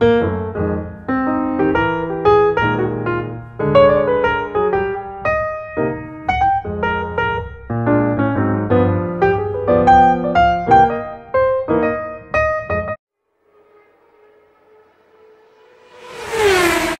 Música